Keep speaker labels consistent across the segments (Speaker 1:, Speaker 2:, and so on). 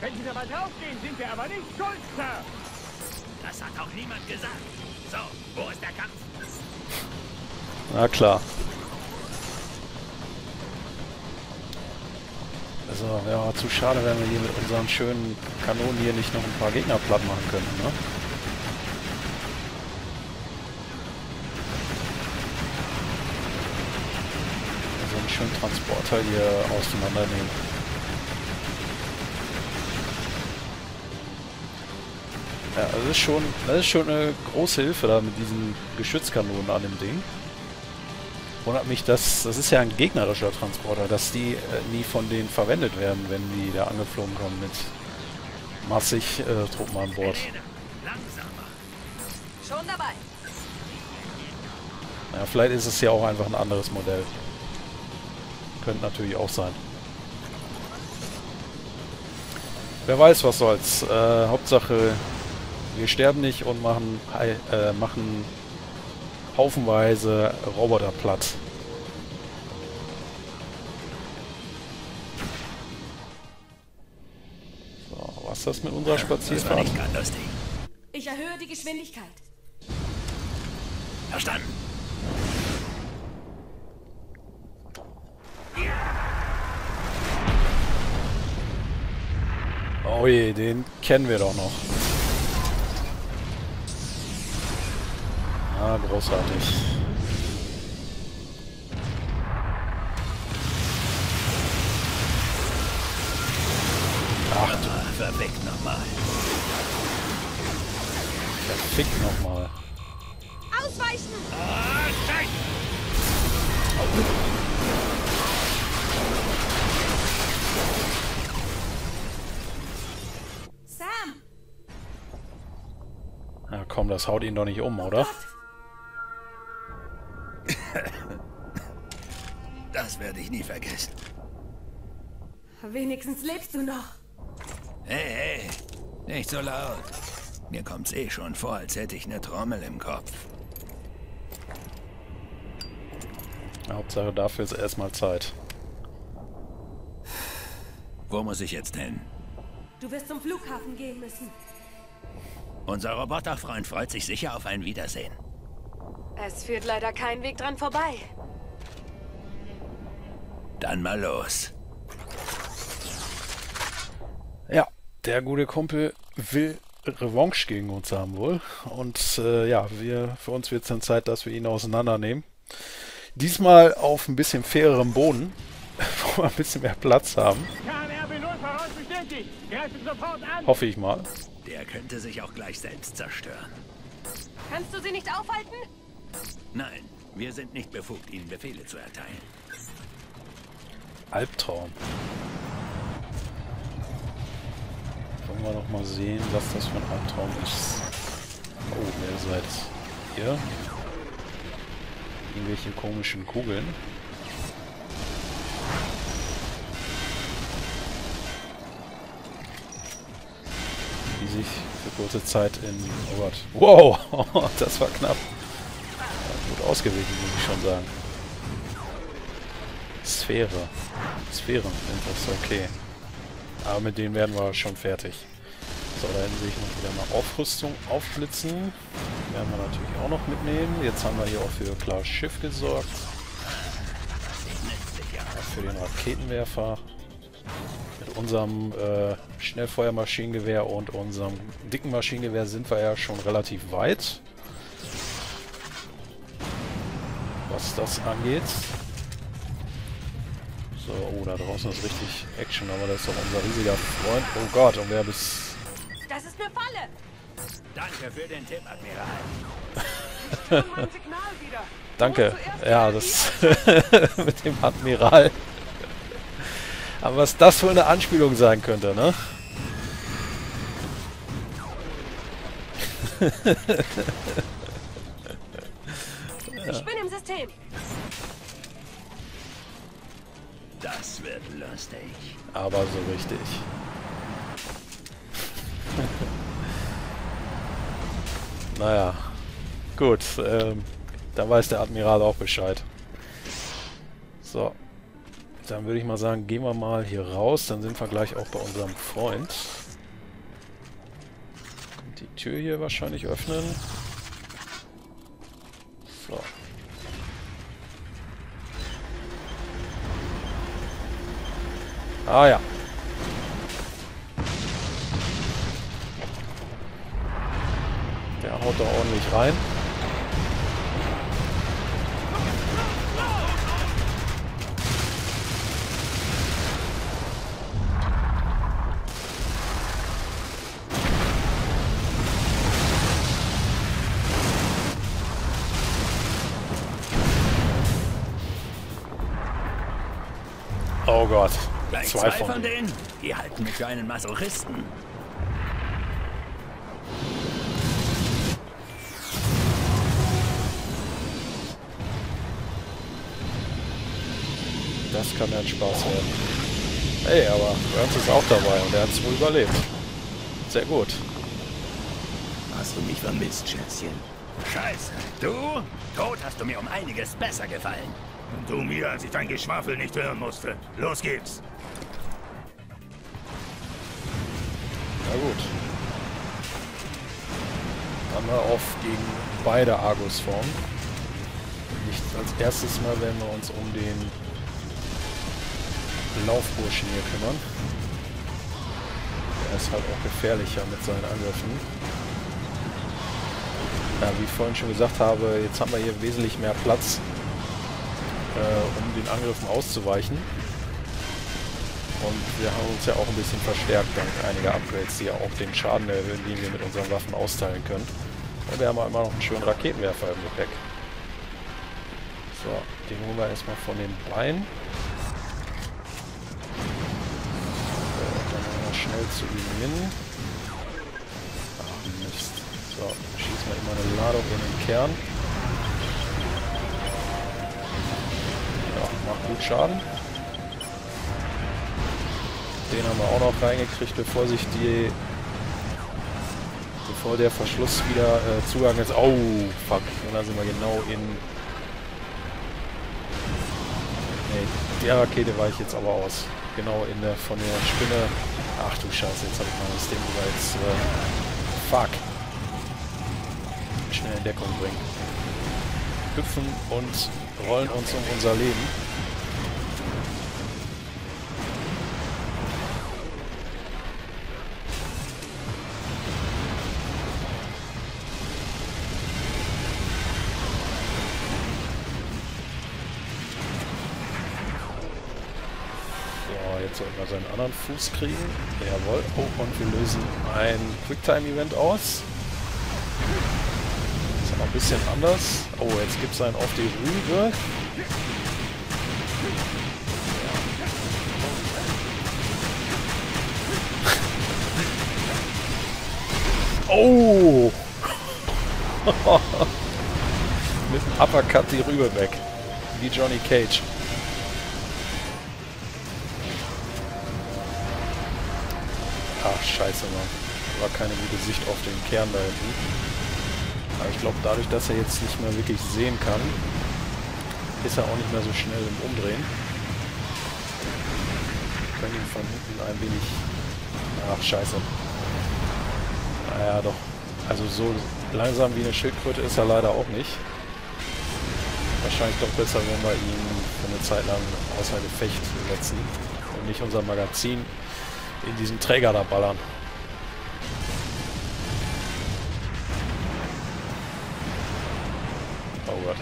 Speaker 1: Wenn Sie dabei draufgehen, sind wir aber nicht schuld, Sir.
Speaker 2: Das hat auch niemand gesagt. So, wo ist der Kampf?
Speaker 3: Na klar. Also, wäre zu schade, wenn wir hier mit unseren schönen Kanonen hier nicht noch ein paar Gegner platt machen könnten, ne? Also einen schönen Transporter hier auseinandernehmen. Ja, das ist schon, das ist schon eine große Hilfe da mit diesen Geschützkanonen an dem Ding. Wundert mich, dass, das ist ja ein gegnerischer Transporter, dass die äh, nie von denen verwendet werden, wenn die da angeflogen kommen mit massig äh, Truppen an Bord.
Speaker 4: Schon dabei.
Speaker 3: Ja, vielleicht ist es ja auch einfach ein anderes Modell. Könnte natürlich auch sein. Wer weiß, was soll's. Äh, Hauptsache, wir sterben nicht und machen, hei- äh, machen haufenweise Roboter platt. So, was ist das mit unserer Spazierfahrt?
Speaker 4: Ich erhöhe die Geschwindigkeit.
Speaker 2: Verstanden.
Speaker 3: Oh je, den kennen wir doch noch. Ah, großartig. Ach du
Speaker 2: verweckt nochmal.
Speaker 3: Fick nochmal.
Speaker 4: Ausweichen!
Speaker 2: Ah, Scheiße!
Speaker 4: Sam!
Speaker 3: Ja komm, das haut ihn doch nicht um, oder?
Speaker 2: Das vergessen.
Speaker 4: Wenigstens lebst du noch.
Speaker 2: Hey, hey, nicht so laut. Mir kommt's eh schon vor, als hätte ich eine Trommel im Kopf.
Speaker 3: Hauptsache dafür ist erstmal Zeit.
Speaker 2: Wo muss ich jetzt hin?
Speaker 4: Du wirst zum Flughafen gehen müssen.
Speaker 2: Unser Roboterfreund freut sich sicher auf ein Wiedersehen.
Speaker 4: Es führt leider kein Weg dran vorbei.
Speaker 2: Dann mal los.
Speaker 3: Ja, der gute Kumpel will Revanche gegen uns haben wohl. Und äh, ja, wir, für uns wird es dann Zeit, dass wir ihn auseinandernehmen. Diesmal auf ein bisschen fairerem Boden, wo wir ein bisschen mehr Platz haben.
Speaker 1: KNRB 0 voraus bestätigt. Greifen sofort an.
Speaker 3: Hoffe ich mal.
Speaker 2: Der könnte sich auch gleich selbst zerstören.
Speaker 4: Kannst du sie nicht aufhalten?
Speaker 2: Nein, wir sind nicht befugt, ihnen Befehle zu erteilen.
Speaker 3: Albtraum. Wollen wir noch mal sehen, was das für ein Albtraum ist. Oh, wer seid ihr? Irgendwelche komischen Kugeln. Die sich für kurze Zeit in... Oh Gott. Wow! Das war knapp. Gut ausgewichen, muss ich schon sagen. Sphäre. Sphären sind das okay. Aber mit denen werden wir schon fertig. So, da hinten sehe ich noch wieder mal Aufrüstung aufblitzen. Werden wir natürlich auch noch mitnehmen. Jetzt haben wir hier auch für klares Schiff gesorgt. Für den Raketenwerfer. Mit unserem äh, Schnellfeuermaschinengewehr und unserem dicken Maschinengewehr sind wir ja schon relativ weit. Was das angeht. So, oh, da draußen ist richtig Action, aber das ist doch unser riesiger Freund. Oh Gott, und wer bis...
Speaker 4: Das ist eine Falle!
Speaker 2: Danke für den Tipp, Admiral.
Speaker 3: Danke. Ja, das mit dem Admiral. Aber was das für eine Anspielung sein könnte, ne?
Speaker 2: lustig.
Speaker 3: Aber so richtig. naja. Gut, ähm, da weiß der Admiral auch Bescheid. So. dann würde ich mal sagen, gehen wir mal hier raus. Dann sind wir gleich auch bei unserem Freund. Die Tür hier wahrscheinlich öffnen. So. Ah ja. Der haut da ordentlich rein. Zwei von denen.
Speaker 5: denen? Die halten mich für einen Masochisten.
Speaker 3: Das kann ja ein Spaß werden. Hey, aber Burns ist auch dabei und er hat es wohl überlebt. Sehr gut.
Speaker 5: Hast du mich vermisst, Schätzchen? Scheiße. Du? Tot hast du mir um einiges besser gefallen.
Speaker 6: Und du mir, als ich dein Geschwafel nicht hören musste. Los geht's.
Speaker 3: Na gut. Wir auf gegen beide Argus-Formen. Nicht als erstes Mal werden wir uns um den Laufburschen hier kümmern. Der ist halt auch gefährlicher mit seinen Angriffen. Ja, wie ich vorhin schon gesagt habe, jetzt haben wir hier wesentlich mehr Platz, äh, um den Angriffen auszuweichen. Und wir haben uns ja auch ein bisschen verstärkt dank einiger Upgrades, die ja auch den Schaden erhöhen, den wir mit unseren Waffen austeilen können. Und wir haben immer noch einen schönen Raketenwerfer im Gepäck. So, den holen wir erstmal von den Beinen. So, dann gehen wir schnell zu ihm hin. Ach, Mist. So, schießen wir immer eine Ladung in den Kern. Ja, macht gut Schaden. Den haben wir auch noch reingekriegt, bevor sich die... Bevor der Verschluss wieder äh, Zugang ist. Oh, fuck. Und dann sind wir genau in... Nee, der Rakete weiche jetzt aber aus. Genau in der von der Spinne. Ach du Scheiße, jetzt habe ich mein System bereits... Äh, fuck. Schnell in Deckung bringen. Hüpfen und rollen uns um unser Leben. Fuß kriegen. Jawohl. Oh, und wir lösen ein Quicktime-Event aus. Ist noch ein bisschen anders. Oh, jetzt gibt es einen auf die Rübe. Oh! Mit dem Uppercut die Rübe weg. Wie Johnny Cage. Scheiße, Mann. War keine gute Sicht auf den Kern da hinten. Aber ich glaube, dadurch, dass er jetzt nicht mehr wirklich sehen kann, ist er auch nicht mehr so schnell im Umdrehen. Wir können ihn von hinten ein wenig... Ach, scheiße. Naja, doch. Also so langsam wie eine Schildkröte ist er leider auch nicht. Wahrscheinlich doch besser, wenn wir ihn für eine Zeit lang außer Gefecht setzen und nicht unser Magazin in diesen Träger da ballern. Oh Gott.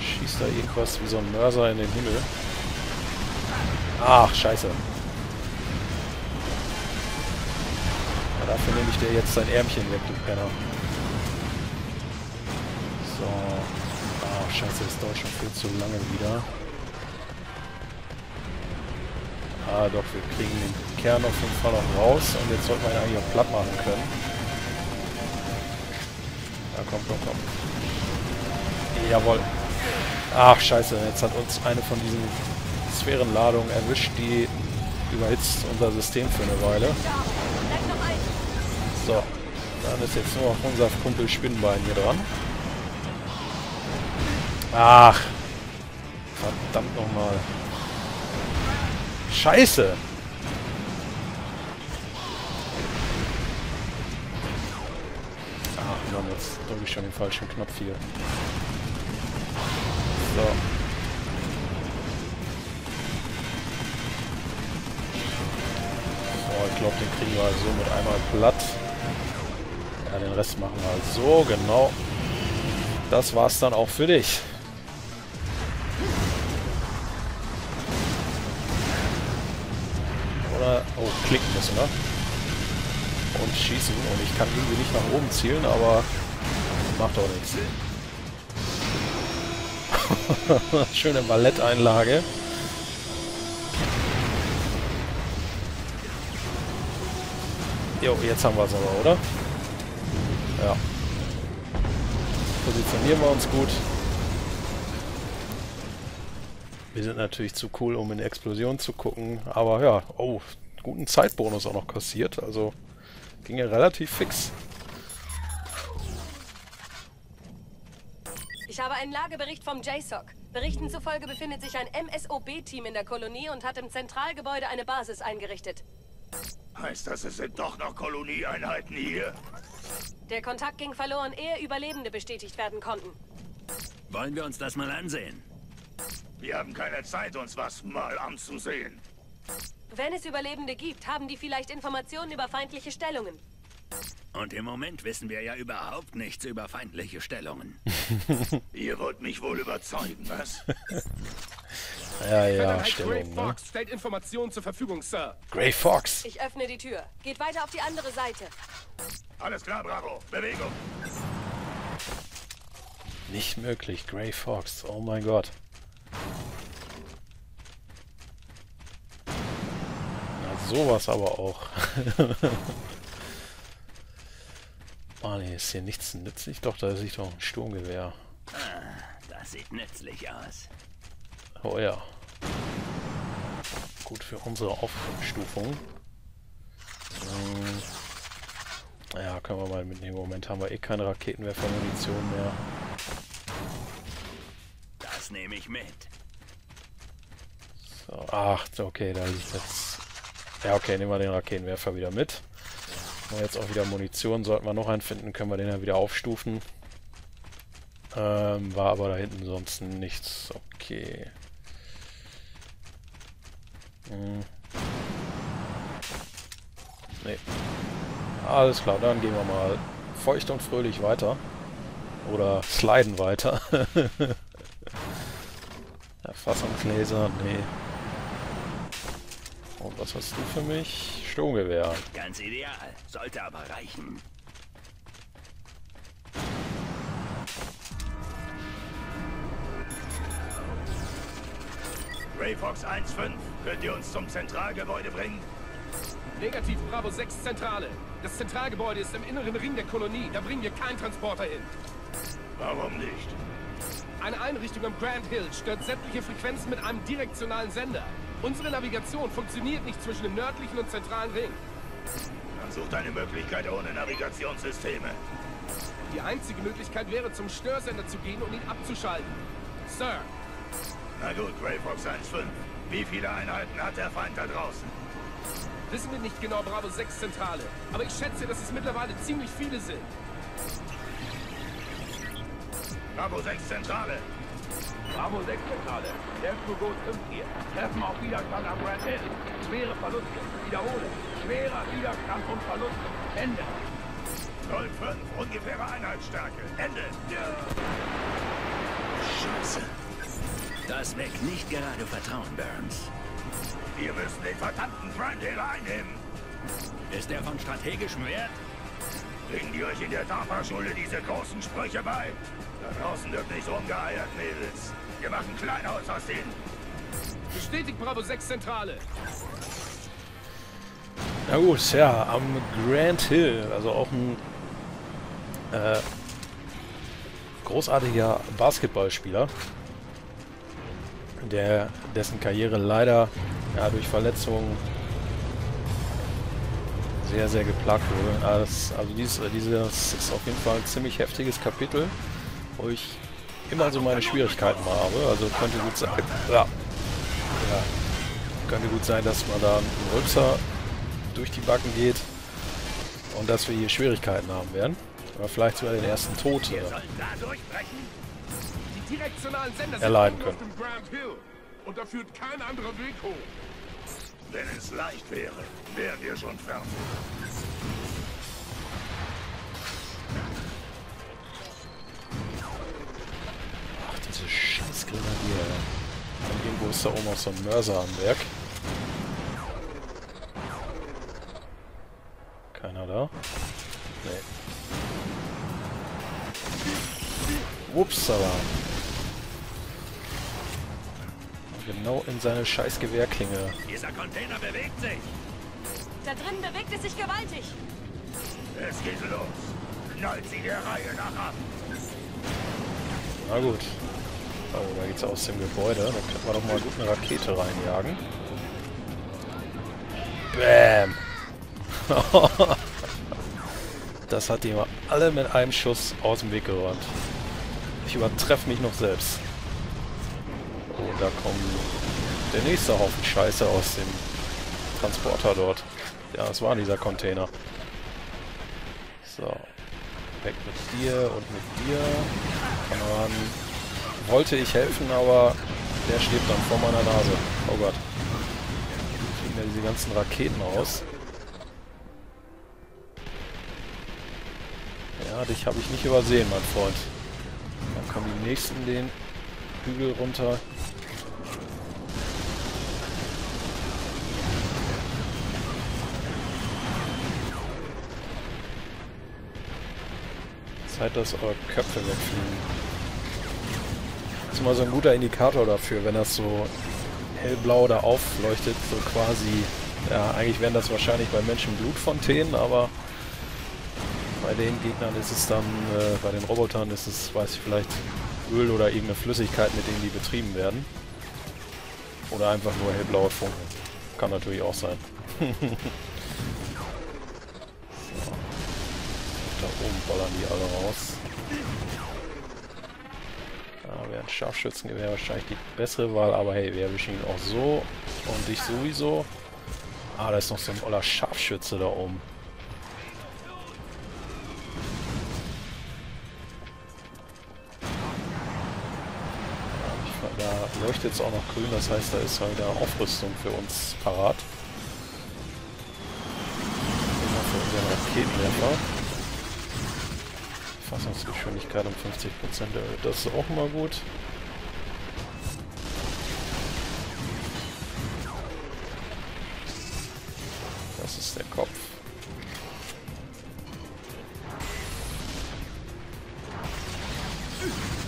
Speaker 3: Schießt da irgendwas wie so ein Mörser in den Himmel. Ach, scheiße. Ja, dafür nehme ich dir jetzt dein Ärmchen weg, du Penner. So. Ah, scheiße, das dauert schon viel zu lange wieder. Ah, doch, wir kriegen den Kern auf jeden Fall noch raus und jetzt sollten wir ihn eigentlich auch platt machen können. Ja, komm, komm, komm. Jawohl. Ach, scheiße, jetzt hat uns eine von diesen Sphärenladungen erwischt, die überhitzt unser System für eine Weile. So, dann ist jetzt nur noch unser Kumpel Spinnenbein hier dran. Ach, verdammt nochmal. Scheiße! Ach Mann, jetzt drücke ich schon den falschen Knopf hier. So. So, ich glaube, den kriegen wir halt so mit einmal platt. Ja, den Rest machen wir halt so, genau. Das war's dann auch für dich. Klicken müssen wir. Und schießen. Und ich kann irgendwie nicht nach oben zielen, aber... Macht auch nichts. Schöne Balletteinlage. Jo, jetzt haben wir es aber, oder? Ja. Positionieren wir uns gut. Wir sind natürlich zu cool, um in Explosion zu gucken. Aber ja, oh, guten Zeitbonus auch noch kassiert. Also ging ja relativ fix.
Speaker 4: Ich habe einen Lagebericht vom JSOC. Berichten zufolge befindet sich ein MSOB-Team in der Kolonie und hat im Zentralgebäude eine Basis eingerichtet.
Speaker 5: Heißt das, es sind doch noch Kolonieeinheiten hier?
Speaker 4: Der Kontakt ging verloren, ehe Überlebende bestätigt werden konnten.
Speaker 5: Wollen wir uns das mal ansehen? Wir haben keine Zeit, uns was mal anzusehen.
Speaker 4: Wenn es Überlebende gibt, haben die vielleicht Informationen über feindliche Stellungen.
Speaker 5: Und im Moment wissen wir ja überhaupt nichts über feindliche Stellungen. Ihr wollt mich wohl überzeugen, was?
Speaker 3: Ja, ja,
Speaker 6: Vergangenheit Grey
Speaker 3: Stellung, ne?
Speaker 6: Fox stellt Informationen zur Verfügung, Sir.
Speaker 3: Grey Fox.
Speaker 4: Ich öffne die Tür. Geht weiter auf die andere Seite.
Speaker 5: Alles klar, Bravo. Bewegung.
Speaker 3: Nicht möglich. Grey Fox. Oh mein Gott. Sowas aber auch. Ah, nee, ist hier nichts nützlich. Doch, da ist doch ein Sturmgewehr.
Speaker 5: Das sieht nützlich aus.
Speaker 3: Oh ja. Gut für unsere Aufstufung. Hm. Ja, können wir mal mitnehmen. Im Moment haben wir eh keine Raketenwerfermunition mehr.
Speaker 5: Das nehme ich mit.
Speaker 3: So, ach, okay, da liegt jetzt... Ja, okay, nehmen wir den Raketenwerfer wieder mit. Haben jetzt auch wieder Munition. Sollten wir noch einen finden, können wir den ja wieder aufstufen. Ähm, war aber da hinten sonst nichts. Okay. Hm. Nee. Alles klar, dann gehen wir mal feucht und fröhlich weiter. Oder sliden weiter. Erfassungslaser, nee. Und was hast du für mich? Sturmgewehr.
Speaker 5: Ganz ideal. Sollte aber reichen. Ray Fox 1-5, könnt ihr uns zum Zentralgebäude bringen?
Speaker 6: Negativ Bravo 6 Zentrale. Das Zentralgebäude ist im inneren Ring der Kolonie. Da bringen wir keinen Transporter hin.
Speaker 5: Warum nicht?
Speaker 6: Eine Einrichtung am Grand Hill stört sämtliche Frequenzen mit einem direktionalen Sender. Unsere Navigation funktioniert nicht zwischen dem nördlichen und zentralen Ring.
Speaker 5: Dann sucht eine Möglichkeit ohne Navigationssysteme.
Speaker 6: Die einzige Möglichkeit wäre, zum Störsender zu gehen und ihn abzuschalten. Sir,
Speaker 5: Na gut, Ray Fox 1-5. Wie viele Einheiten hat der Feind da draußen?
Speaker 6: wissen wir nicht genau Bravo 6 Zentrale, aber ich schätze, dass es mittlerweile ziemlich viele sind.
Speaker 5: Bravo 6 Zentrale.
Speaker 2: Bravo 6 Zentrale. Der Flugboot 5 hier. Treffen auf Widerstand am Red Hill. Schwere Verluste. Wiederhole. Schwerer Widerstand und Verluste. Ende.
Speaker 5: 05, ungefähre Einheitsstärke. Ende. Scheiße. Das weckt nicht gerade Vertrauen, Burns. Wir müssen den verdammten Grand Hill einnehmen. Ist er von strategischem Wert? Bringen die euch in der DARPA-Schule diese großen Sprüche bei? Da draußen wird nicht rumgeeiert, Mädels. Wir machen Kleinhaus aus denen.
Speaker 6: Bestätigt Bravo 6 Zentrale.
Speaker 3: Na gut, ja, am Grand Hill, also auch ein äh, großartiger Basketballspieler, der dessen Karriere leider ja, durch Verletzungen sehr, sehr geplagt wurde. Also, also dies, dieses ist auf jeden Fall ein ziemlich heftiges Kapitel, wo ich immer so meine Schwierigkeiten habe. Also könnte gut sein. Ja. ja. Könnte gut sein, dass man da einen Rülpser durch die Backen geht und dass wir hier Schwierigkeiten haben werden. Oder vielleicht sogar den ersten Tod äh, erleiden können.
Speaker 6: Und da führt kein anderer Weg hoch.
Speaker 5: Wenn es leicht wäre, wären wir schon fertig.
Speaker 3: Ist da oben auch so ein Mörser am Werk. Keiner da? Nee. Upsala. Genau in seine scheiß Gewehrklinge.
Speaker 5: Dieser Container bewegt sich.
Speaker 4: Da drin bewegt es sich gewaltig.
Speaker 5: Es geht los. Knallt sie der Reihe nach ab.
Speaker 3: Na gut. Oh, da geht's aus dem Gebäude. Da könnten wir doch mal gut eine Rakete reinjagen. Bam! das hat die mal alle mit einem Schuss aus dem Weg geräumt. Ich übertreffe mich noch selbst. Oh, da kommt der nächste Haufen Scheiße aus dem Transporter dort. Ja, es war dieser Container. So. Weg mit dir und mit dir. Kameraden. Wollte ich helfen, aber der stirbt dann vor meiner Nase. Oh Gott. Kriegen wir diese ganzen Raketen aus. Ja, dich habe ich nicht übersehen, mein Freund. Dann kommen die nächsten den Hügel runter. Zeit, dass eure Köpfe wegfliegen. Ist mal so ein guter Indikator dafür, wenn das so hellblau da aufleuchtet, so quasi, ja, eigentlich wären das wahrscheinlich bei Menschen Blutfontänen, aber bei den Gegnern ist es dann, äh, bei den Robotern ist es, weiß ich, vielleicht Öl oder irgendeine Flüssigkeit, mit denen die betrieben werden. Oder einfach nur hellblaue Funken. Kann natürlich auch sein. so. Da oben ballern die alle raus. Da wäre ein Scharfschützengewehr wahrscheinlich die bessere Wahl, aber hey, wir erwischen ihn auch so und dich sowieso. Ah, da ist noch so ein oller Scharfschütze da oben. Da leuchtet es auch noch grün, das heißt, da ist wieder Aufrüstung für uns parat. Immer für unseren Raketenwerfer. Fassungsgeschwindigkeit um 50% erhöht, das ist auch immer gut. Das ist der Kopf.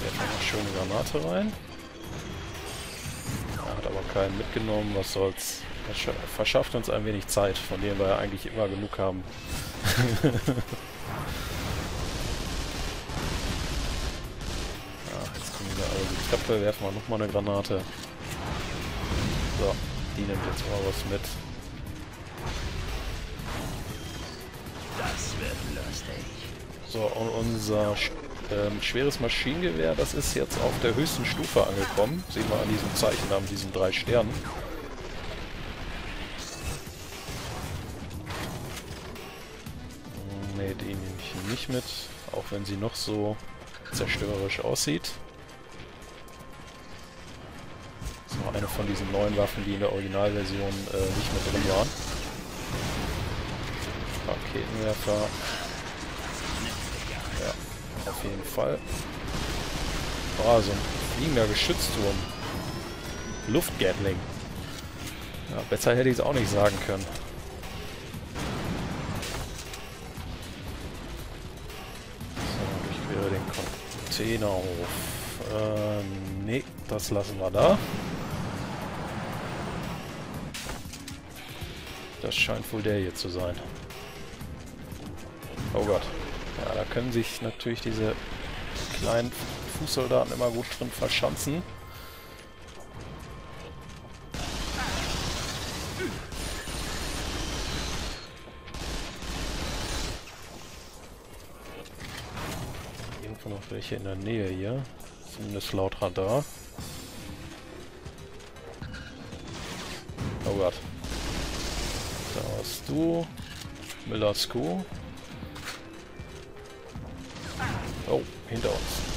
Speaker 3: Wir noch schöne Granate rein keinen mitgenommen, was soll's. Das verschafft uns ein wenig Zeit, von der wir eigentlich immer genug haben. Treppe, werfen wir nochmal eine Granate. So, die nimmt jetzt mal was mit.
Speaker 5: Das wird lustig.
Speaker 3: So, und unser ähm, schweres Maschinengewehr, das ist jetzt auf der höchsten Stufe angekommen. Sehen wir an diesem Zeichen, an diesen drei Sternen. Ne, die nehme ich nicht mit, auch wenn sie noch so zerstörerisch aussieht. Von diesen neuen Waffen, die in der Originalversion äh, nicht mit drin waren. Raketenwerfer auf jeden Fall. Oh, so ein fliegender Geschützturm. Luftgatling. Ja, besser hätte ich es auch nicht sagen können. So, durchquere den Containerhof. Äh, nee, das lassen wir da. Das scheint wohl der hier zu sein. Oh Gott. Ja, da können sich natürlich diese kleinen Fußsoldaten immer gut drin verschanzen. Irgendwo noch welche in der Nähe hier. Zumindest laut Radar. Du? Millers Kuh. Oh, hinter uns.